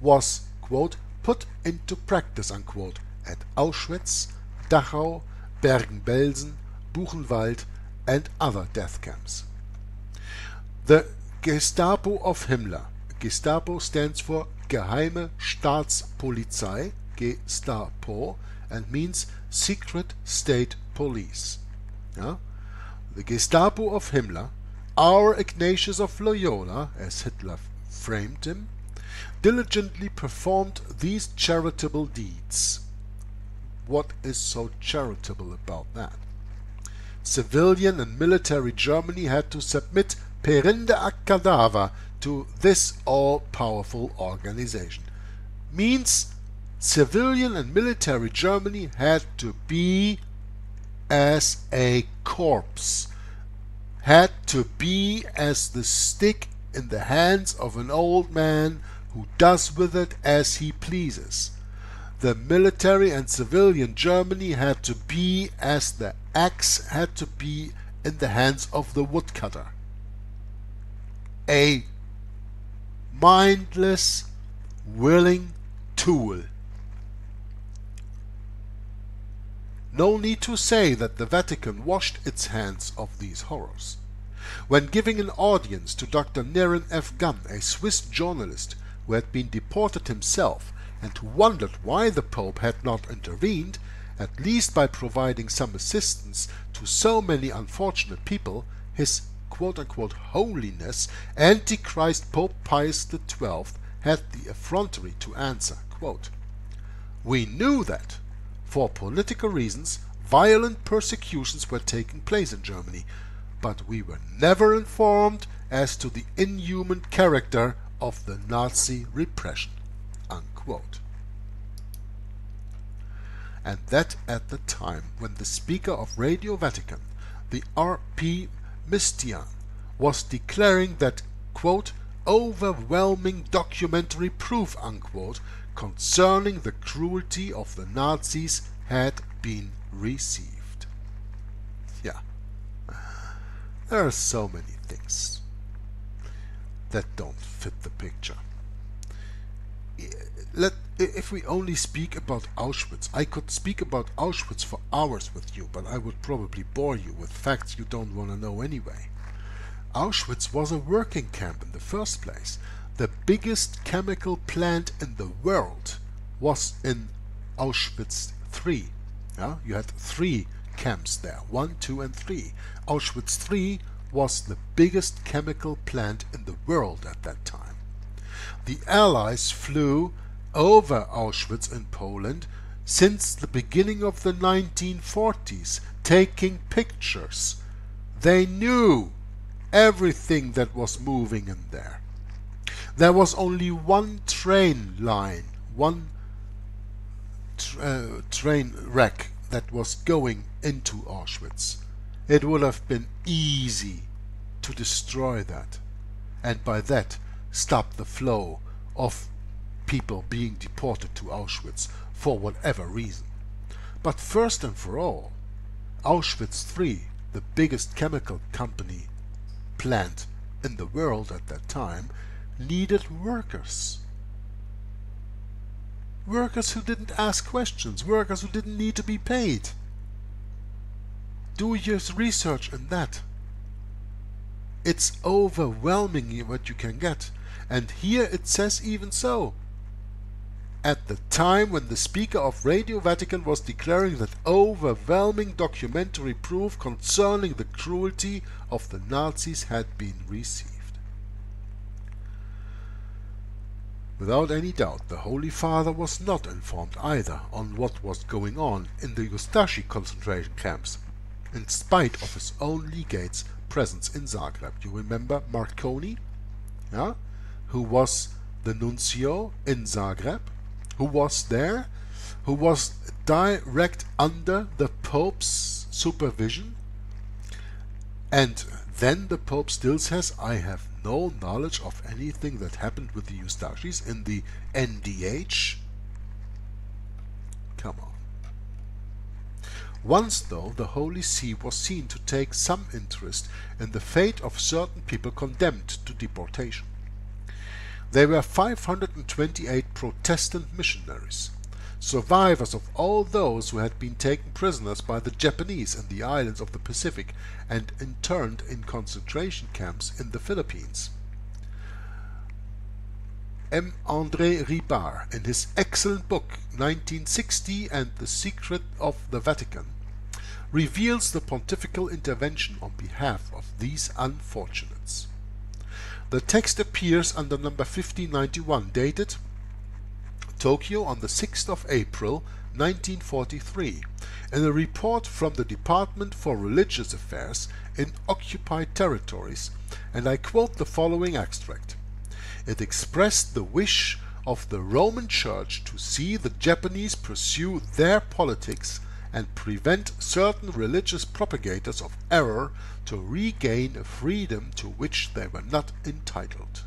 was quote, put into practice unquote, at Auschwitz, Dachau, Bergen-Belsen, Buchenwald and other death camps. The Gestapo of Himmler. Gestapo stands for Geheime Staatspolizei, Gestapo, and means Secret State Police. Yeah? The Gestapo of Himmler, our Ignatius of Loyola, as Hitler framed him, diligently performed these charitable deeds. What is so charitable about that? Civilian and military Germany had to submit perinde ac cadaver to this all-powerful organization. Means civilian and military Germany had to be as a corpse, had to be as the stick in the hands of an old man who does with it as he pleases. The military and civilian Germany had to be as the axe had to be in the hands of the woodcutter a mindless, willing tool. No need to say that the Vatican washed its hands of these horrors. When giving an audience to Dr. Nerin F. Gunn, a Swiss journalist who had been deported himself and who wondered why the Pope had not intervened, at least by providing some assistance to so many unfortunate people, his quote-unquote holiness, Antichrist Pope Pius XII had the effrontery to answer, quote, We knew that, for political reasons, violent persecutions were taking place in Germany, but we were never informed as to the inhuman character of the Nazi repression. Unquote. And that at the time when the speaker of Radio Vatican, the R.P. Mistiaen, was declaring that, quote, overwhelming documentary proof, unquote, concerning the cruelty of the Nazis had been received. Yeah. There are so many things that don't fit the picture. Let, if we only speak about Auschwitz, I could speak about Auschwitz for hours with you, but I would probably bore you with facts you don't want to know anyway. Auschwitz was a working camp in the first place. The biggest chemical plant in the world was in Auschwitz III. Yeah? You had three camps there, one, two, and three. Auschwitz III was the biggest chemical plant in the world at that time. The Allies flew over Auschwitz in Poland since the beginning of the 1940s, taking pictures. They knew everything that was moving in there. There was only one train line, one tra uh, train wreck that was going into Auschwitz. It would have been easy to destroy that and by that stop the flow of people being deported to Auschwitz for whatever reason. But first and for all, Auschwitz III, the biggest chemical company plant in the world at that time needed workers. Workers who didn't ask questions, workers who didn't need to be paid. Do your research in that. It's overwhelming what you can get. And here it says even so at the time when the Speaker of Radio Vatican was declaring that overwhelming documentary proof concerning the cruelty of the Nazis had been received. Without any doubt, the Holy Father was not informed either on what was going on in the Ustashi concentration camps, in spite of his own legate's presence in Zagreb. You remember Marconi, yeah, who was the nuncio in Zagreb? Who was there, who was direct under the Pope's supervision. And then the Pope still says, I have no knowledge of anything that happened with the Ustashis in the NDH. Come on. Once, though, the Holy See was seen to take some interest in the fate of certain people condemned to deportation. There were 528 Protestant missionaries, survivors of all those who had been taken prisoners by the Japanese in the islands of the Pacific and interned in concentration camps in the Philippines. M. André Ribard, in his excellent book 1960 and the Secret of the Vatican, reveals the pontifical intervention on behalf of these unfortunates. The text appears under number 1591, dated Tokyo on the 6th of April 1943, in a report from the Department for Religious Affairs in occupied territories, and I quote the following extract. It expressed the wish of the Roman Church to see the Japanese pursue their politics and prevent certain religious propagators of error to regain a freedom to which they were not entitled.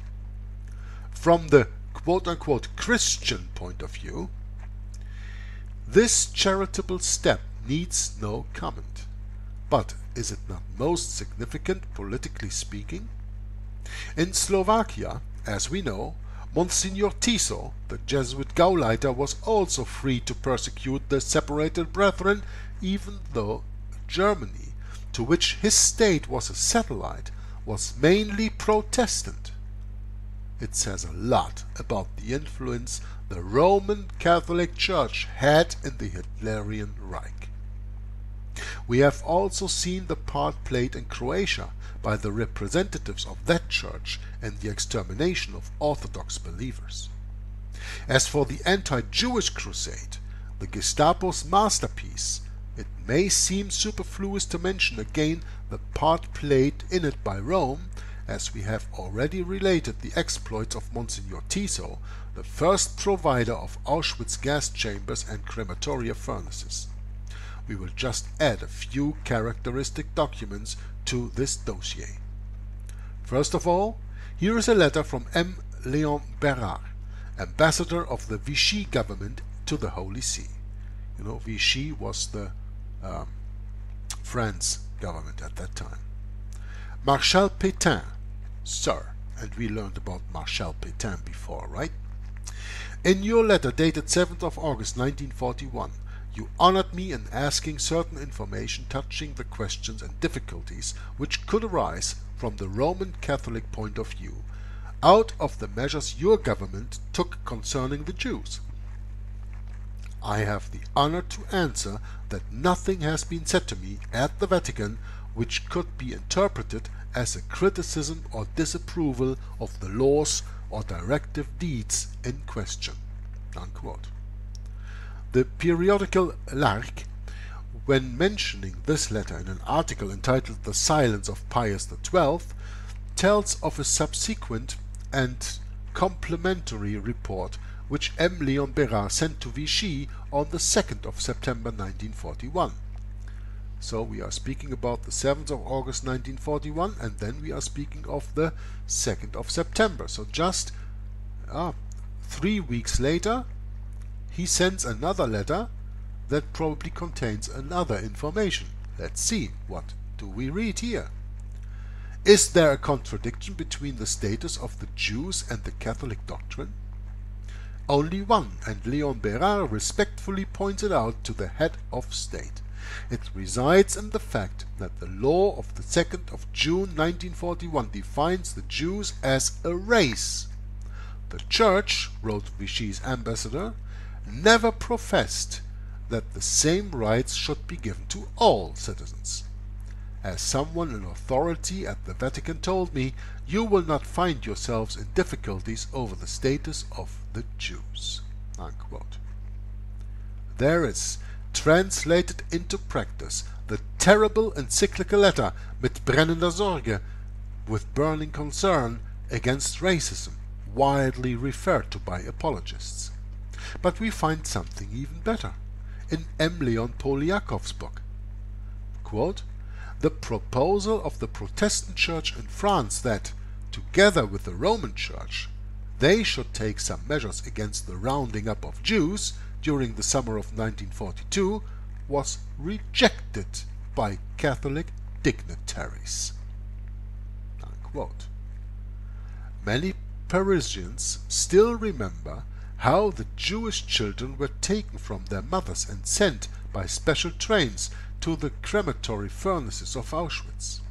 From the quote-unquote Christian point of view, this charitable step needs no comment. But is it not most significant politically speaking? In Slovakia, as we know, Monsignor Tiso, the Jesuit Gauleiter, was also free to persecute the separated brethren, even though Germany, to which his state was a satellite, was mainly Protestant. it says a lot about the influence the Roman Catholic Church had in the Hitlerian Reich. We have also seen the part played in Croatia by the representatives of that church in the extermination of Orthodox believers. As for the anti-Jewish crusade, the Gestapo's masterpiece, it may seem superfluous to mention again the part played in it by Rome, as we have already related the exploits of Monsignor Tiso, the first provider of Auschwitz gas chambers and crematoria furnaces. We will just add a few characteristic documents to this dossier. First of all, here is a letter from M. Leon Berard, ambassador of the Vichy government to the Holy See. You know, Vichy was the um, France government at that time. Marshal Pétain, sir, and we learned about Marshal Pétain before, right? In your letter dated 7th of August 1941, you honored me in asking certain information touching the questions and difficulties which could arise from the Roman Catholic point of view out of the measures your government took concerning the Jews. I have the honor to answer that nothing has been said to me at the Vatican which could be interpreted as a criticism or disapproval of the laws or directive deeds in question. Unquote. The periodical L'Arc, when mentioning this letter in an article entitled The Silence of Pius XII, tells of a subsequent and complementary report which M. Leon Berard sent to Vichy on the 2nd of September 1941. So we are speaking about the 7th of August 1941 and then we are speaking of the 2nd of September. So just ah, three weeks later he sends another letter that probably contains another information. Let's see, what do we read here? Is there a contradiction between the status of the Jews and the Catholic doctrine? Only one, and Leon Berard respectfully pointed out to the head of state. It resides in the fact that the law of the 2nd of June 1941 defines the Jews as a race. The Church, wrote Vichy's ambassador, never professed that the same rights should be given to all citizens. As someone in authority at the Vatican told me, you will not find yourselves in difficulties over the status of the Jews. Unquote. There is, translated into practice, the terrible encyclical letter mit brennender Sorge, with burning concern against racism, widely referred to by apologists. But we find something even better in M. Leon Poliakov's book. Quote, the proposal of the Protestant Church in France that, together with the Roman Church, they should take some measures against the rounding up of Jews during the summer of 1942 was rejected by Catholic dignitaries. Unquote. Many Parisians still remember how the Jewish children were taken from their mothers and sent by special trains to the crematory furnaces of Auschwitz.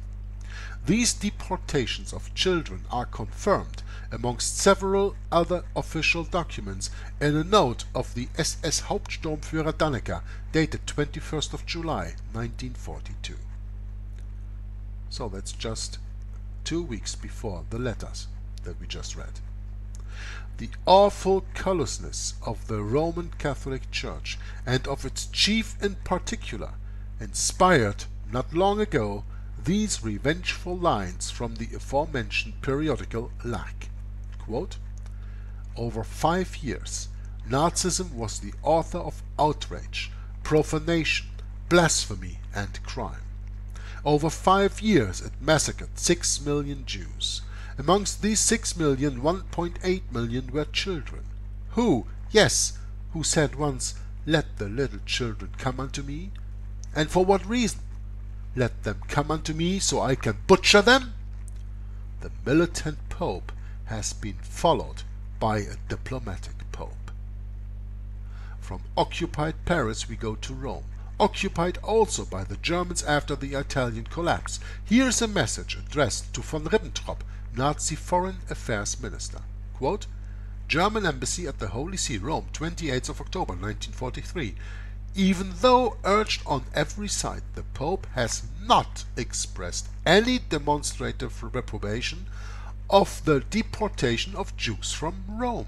These deportations of children are confirmed amongst several other official documents in a note of the SS Hauptsturmführer Dannecker dated 21st of July 1942. So that's just two weeks before the letters that we just read the awful callousness of the Roman Catholic Church, and of its chief in particular, inspired, not long ago, these revengeful lines from the aforementioned periodical L'Arc. Quote, Over five years, Nazism was the author of outrage, profanation, blasphemy, and crime. Over five years it massacred six million Jews. Amongst these six million, 1.8 million were children, who, yes, who said once, Let the little children come unto me. And for what reason? Let them come unto me so I can butcher them? The militant pope has been followed by a diplomatic pope. From occupied Paris we go to Rome, occupied also by the Germans after the Italian collapse. Here is a message addressed to von Ribbentrop, Nazi Foreign Affairs Minister. Quote, German Embassy at the Holy See, Rome, 28th of October 1943. Even though urged on every side, the Pope has not expressed any demonstrative reprobation of the deportation of Jews from Rome.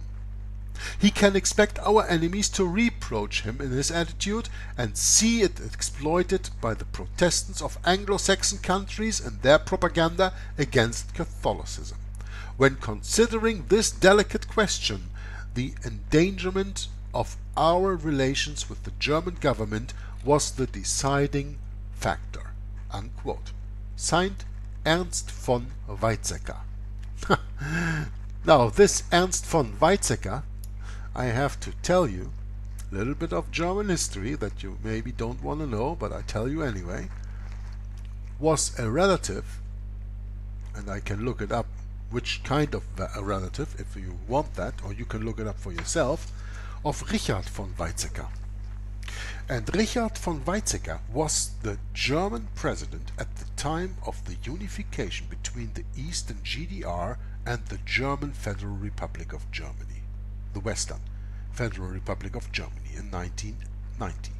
He can expect our enemies to reproach him in his attitude and see it exploited by the Protestants of Anglo-Saxon countries and their propaganda against Catholicism. When considering this delicate question, the endangerment of our relations with the German government was the deciding factor. Unquote. Signed Ernst von Weizsäcker. *laughs* now, this Ernst von Weizsäcker I have to tell you a little bit of German history that you maybe don't want to know, but I tell you anyway, was a relative, and I can look it up which kind of a relative, if you want that, or you can look it up for yourself, of Richard von Weizsäcker. And Richard von Weizsäcker was the German president at the time of the unification between the Eastern GDR and the German Federal Republic of Germany, the Western Federal Republic of Germany in 1990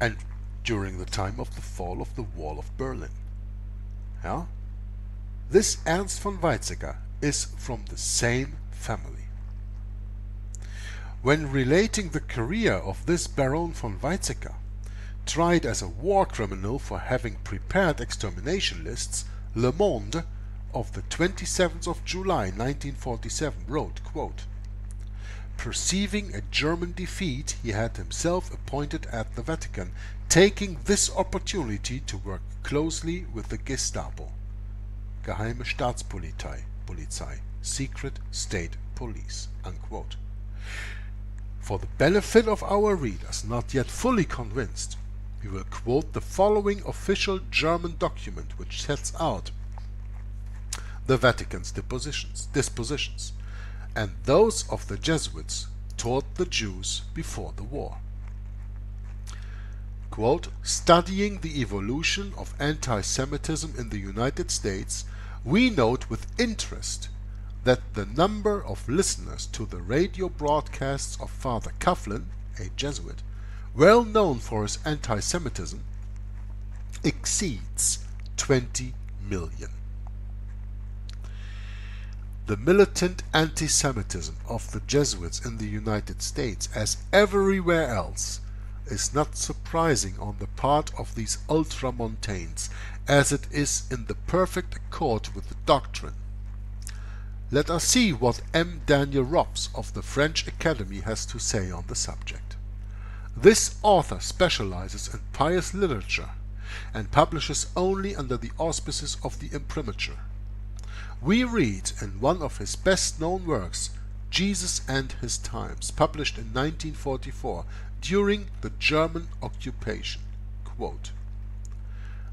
and during the time of the fall of the Wall of Berlin. Yeah? This Ernst von Weizsäcker is from the same family. When relating the career of this Baron von Weizsäcker, tried as a war criminal for having prepared extermination lists, Le Monde of the 27th of July 1947 wrote, quote, Perceiving a German defeat, he had himself appointed at the Vatican, taking this opportunity to work closely with the Gestapo, Geheime Staatspolizei, Polizei, Secret State Police. Unquote. For the benefit of our readers not yet fully convinced, we will quote the following official German document which sets out the Vatican's dispositions. dispositions and those of the Jesuits taught the Jews before the war. Quote, Studying the evolution of anti-Semitism in the United States, we note with interest that the number of listeners to the radio broadcasts of Father Coughlin, a Jesuit, well known for his anti-Semitism, exceeds 20 million. The militant anti-Semitism of the Jesuits in the United States, as everywhere else, is not surprising on the part of these ultramontanes, as it is in the perfect accord with the doctrine. Let us see what M. Daniel Rops of the French Academy has to say on the subject. This author specializes in pious literature and publishes only under the auspices of the imprimatur. We read in one of his best known works, Jesus and His Times, published in 1944 during the German occupation. Quote,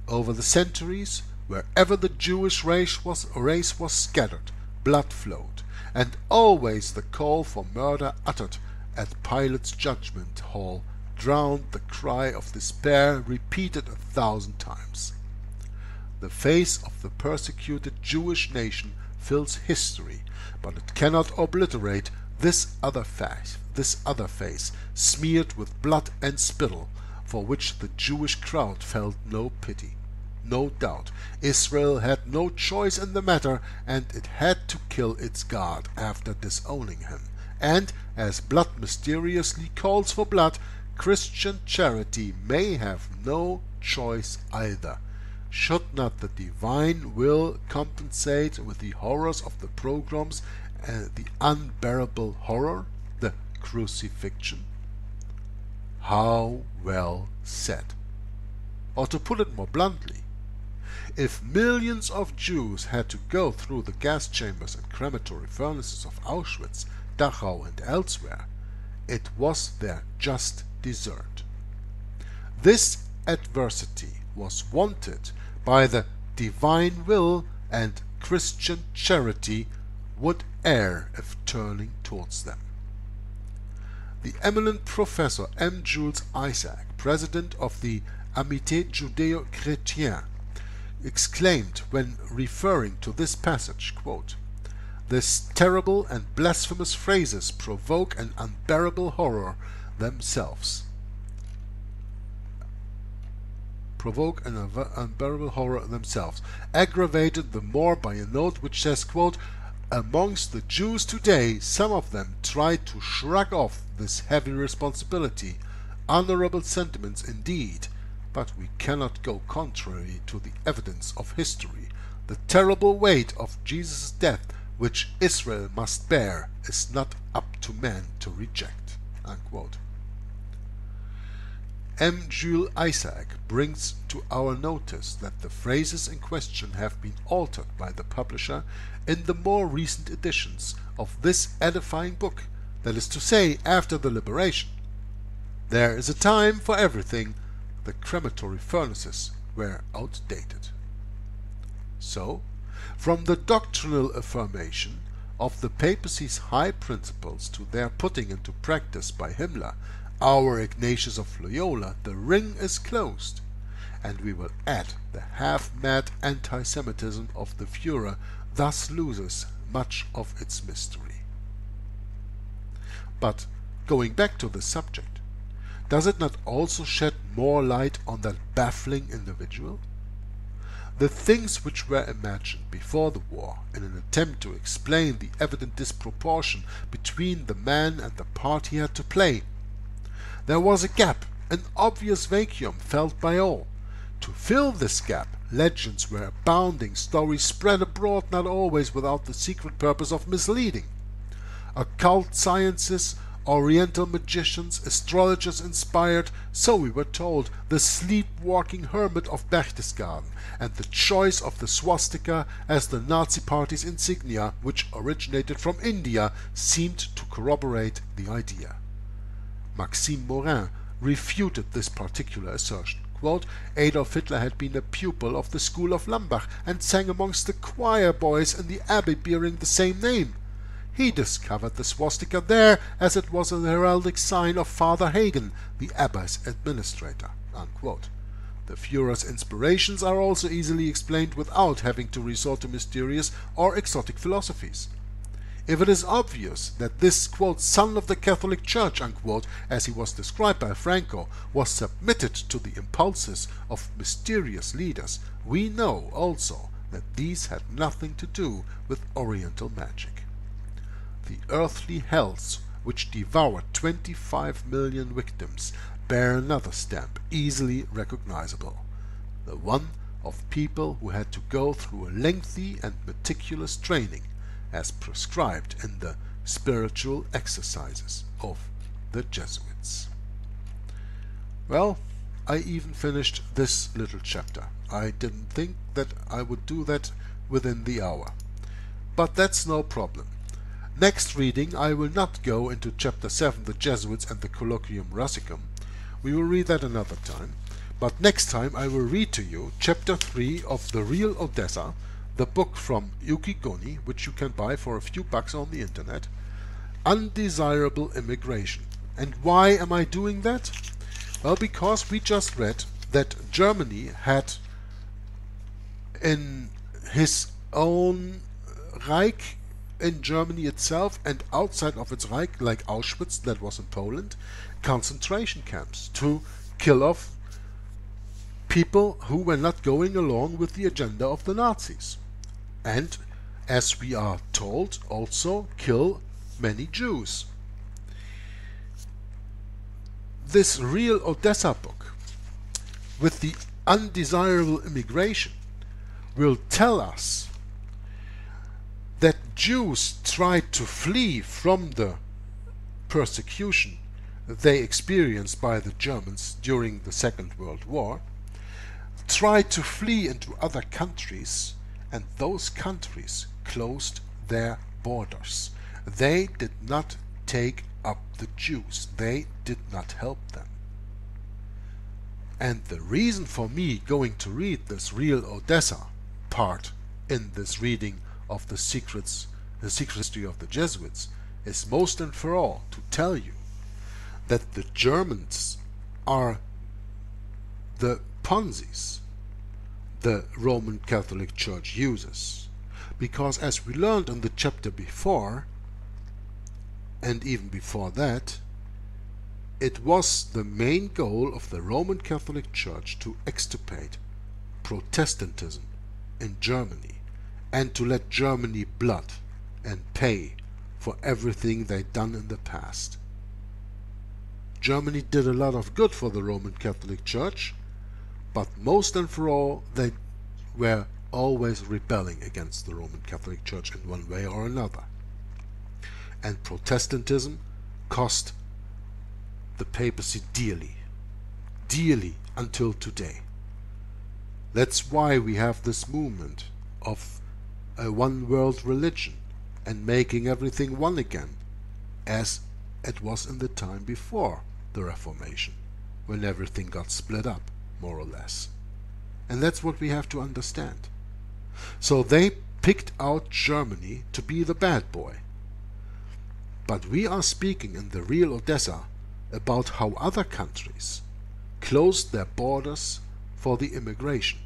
Over the centuries, wherever the Jewish race was, race was scattered, blood flowed, and always the call for murder uttered at Pilate's judgment hall drowned the cry of despair repeated a thousand times. The face of the persecuted Jewish nation fills history, but it cannot obliterate this other face, this other face, smeared with blood and spittle, for which the Jewish crowd felt no pity. No doubt, Israel had no choice in the matter, and it had to kill its God after disowning him. And, as blood mysteriously calls for blood, Christian charity may have no choice either. Should not the divine will compensate with the horrors of the pogroms and uh, the unbearable horror, the crucifixion? How well said! Or to put it more bluntly, if millions of Jews had to go through the gas chambers and crematory furnaces of Auschwitz, Dachau and elsewhere, it was their just desert. This adversity was wanted by the divine will and Christian charity would err if turning towards them. The eminent Professor M. Jules Isaac, president of the Amitié Judéo-Chrétienne, exclaimed when referring to this passage, quote, these terrible and blasphemous phrases provoke an unbearable horror themselves. Provoke an unbearable horror themselves, aggravated the more by a note which says, quote, Amongst the Jews today, some of them try to shrug off this heavy responsibility. Honorable sentiments indeed, but we cannot go contrary to the evidence of history. The terrible weight of Jesus' death which Israel must bear is not up to man to reject. Unquote. M. Jules Isaac brings to our notice that the phrases in question have been altered by the publisher in the more recent editions of this edifying book, that is to say, after the liberation. There is a time for everything, the crematory furnaces were outdated. So, from the doctrinal affirmation of the papacy's high principles to their putting into practice by Himmler, our Ignatius of Loyola, the ring is closed, and we will add the half-mad anti-Semitism of the Führer thus loses much of its mystery. But going back to the subject, does it not also shed more light on that baffling individual? The things which were imagined before the war in an attempt to explain the evident disproportion between the man and the part he had to play. There was a gap, an obvious vacuum felt by all. To fill this gap, legends were abounding, stories spread abroad not always without the secret purpose of misleading. Occult sciences Oriental magicians, astrologers inspired, so we were told, the sleepwalking hermit of Berchtesgaden, and the choice of the swastika as the Nazi party's insignia, which originated from India, seemed to corroborate the idea. Maxime Morin refuted this particular assertion. Quote, Adolf Hitler had been a pupil of the school of Lambach and sang amongst the choir boys in the abbey bearing the same name. He discovered the swastika there, as it was an heraldic sign of Father Hagen, the abbey's administrator. Unquote. The Führer's inspirations are also easily explained without having to resort to mysterious or exotic philosophies. If it is obvious that this quote, son of the Catholic Church, unquote, as he was described by Franco, was submitted to the impulses of mysterious leaders, we know also that these had nothing to do with Oriental magic the earthly hells which devoured 25 million victims bear another stamp easily recognizable, the one of people who had to go through a lengthy and meticulous training as prescribed in the spiritual exercises of the Jesuits. Well, I even finished this little chapter. I didn't think that I would do that within the hour. But that's no problem. Next reading I will not go into chapter 7 the Jesuits and the Collegium Russicum. We will read that another time. But next time I will read to you chapter 3 of The Real Odessa, the book from Uki Goni, which you can buy for a few bucks on the internet. Undesirable Immigration. And why am I doing that? Well, because we just read that Germany had in his own Reich in Germany itself and outside of its Reich, like Auschwitz, that was in Poland, concentration camps to kill off people who were not going along with the agenda of the Nazis. And, as we are told, also kill many Jews. This real Odessa book, with the undesirable immigration, will tell us that Jews tried to flee from the persecution they experienced by the Germans during the Second World War, tried to flee into other countries, and those countries closed their borders. They did not take up the Jews, they did not help them. And the reason for me going to read this real Odessa part in this reading of the secrets, the secret history of the Jesuits, is most and for all to tell you that the Germans are the Ponzi's the Roman Catholic Church uses. Because as we learned in the chapter before, and even before that, it was the main goal of the Roman Catholic Church to extirpate Protestantism in Germany and to let Germany blood and pay for everything they'd done in the past. Germany did a lot of good for the Roman Catholic Church, but most and for all they were always rebelling against the Roman Catholic Church in one way or another. And Protestantism cost the papacy dearly, dearly until today. That's why we have this movement of a one world religion and making everything one again, as it was in the time before the Reformation, when everything got split up, more or less. And that's what we have to understand. So they picked out Germany to be the bad boy. But we are speaking in the real Odessa about how other countries closed their borders for the immigration,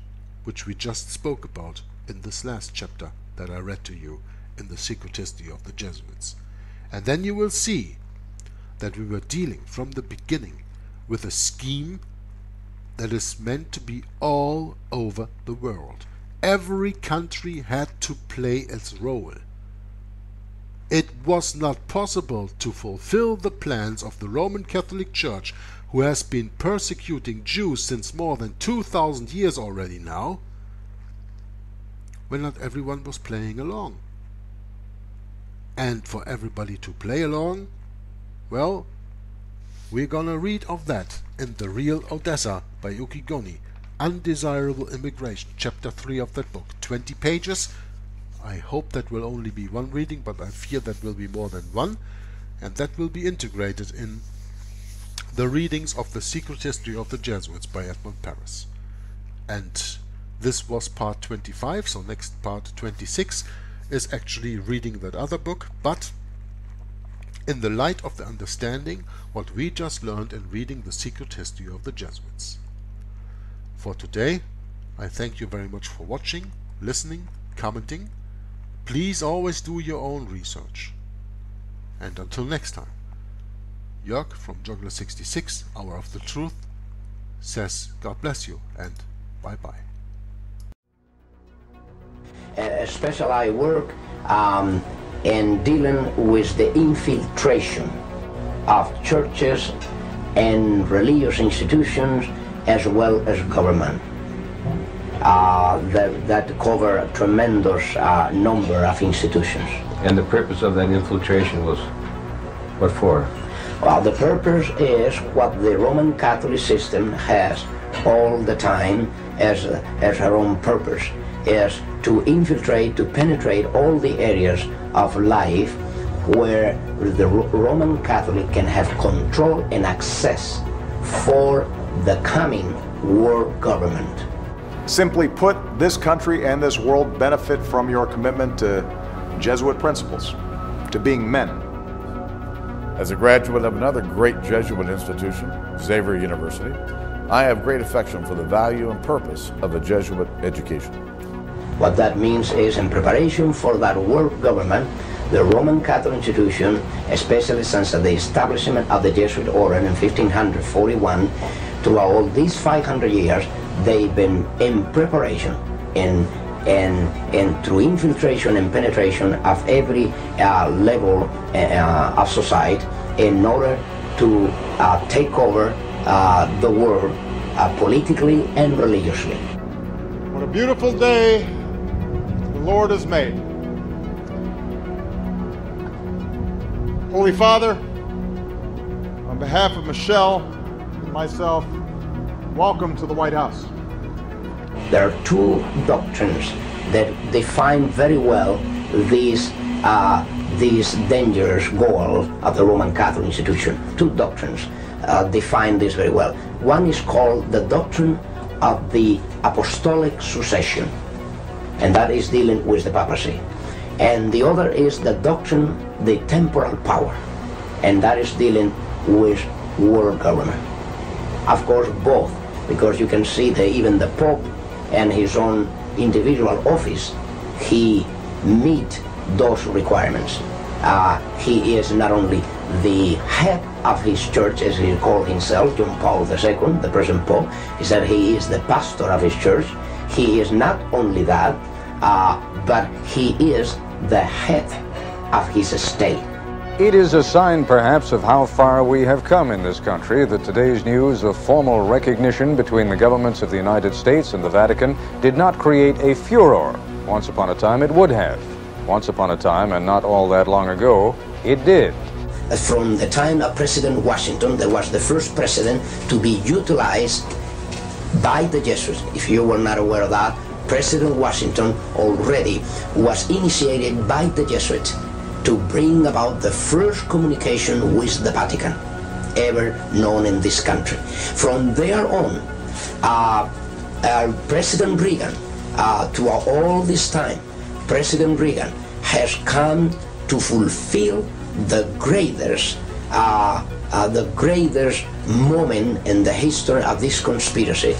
which we just spoke about in this last chapter that I read to you in the secret history of the Jesuits. And then you will see that we were dealing from the beginning with a scheme that is meant to be all over the world. Every country had to play its role. It was not possible to fulfill the plans of the Roman Catholic Church, who has been persecuting Jews since more than 2000 years already now, when not everyone was playing along. And for everybody to play along, well, we're gonna read of that in The Real Odessa by Uki Goni, Undesirable Immigration, chapter 3 of that book. 20 pages, I hope that will only be one reading, but I fear that will be more than one, and that will be integrated in the readings of The Secret History of the Jesuits by Edmond Paris. And this was part 25, so next part 26 is actually reading that other book, but in the light of the understanding what we just learned in reading The Secret History of the Jesuits. For today, I thank you very much for watching, listening, commenting, Please always do your own research. And until next time, Jörg from Joggler66, Hour of the Truth, says God bless you and bye bye. Especially I work um, in dealing with the infiltration of churches and religious institutions as well as government uh, that, that cover a tremendous uh, number of institutions. And the purpose of that infiltration was what for? Well, the purpose is what the Roman Catholic system has all the time as, as her own purpose, is to infiltrate, to penetrate all the areas of life where the Roman Catholic can have control and access for the coming world government. Simply put, this country and this world benefit from your commitment to Jesuit principles, to being men. As a graduate of another great Jesuit institution, Xavier University, I have great affection for the value and purpose of a Jesuit education. What that means is in preparation for that world government, the Roman Catholic institution, especially since the establishment of the Jesuit order in 1541, throughout all these 500 years, they've been in preparation in and and through infiltration and penetration of every uh, level uh, of society in order to uh, take over uh, the world uh, politically and religiously. What a beautiful day Lord has made. Holy Father, on behalf of Michelle and myself, Welcome to the White House. There are two doctrines that define very well these uh, these dangerous goal of the Roman Catholic institution. Two doctrines uh, define this very well. One is called the doctrine of the apostolic succession, and that is dealing with the papacy. And the other is the doctrine, the temporal power, and that is dealing with world government. Of course, both because you can see that even the Pope and his own individual office, he meet those requirements. Uh, he is not only the head of his church, as he called himself, John Paul II, the present Pope. He said he is the pastor of his church. He is not only that, uh, but he is the head of his state. It is a sign, perhaps, of how far we have come in this country that today's news of formal recognition between the governments of the United States and the Vatican did not create a furor. Once upon a time, it would have. Once upon a time, and not all that long ago, it did. From the time of President Washington, there was the first president to be utilized by the Jesuits. If you were not aware of that, President Washington already was initiated by the Jesuits to bring about the first communication with the Vatican ever known in this country. From there on, uh, uh, President Reagan, uh, to all this time, President Reagan has come to fulfill the greatest, uh, uh, the greatest moment in the history of this conspiracy.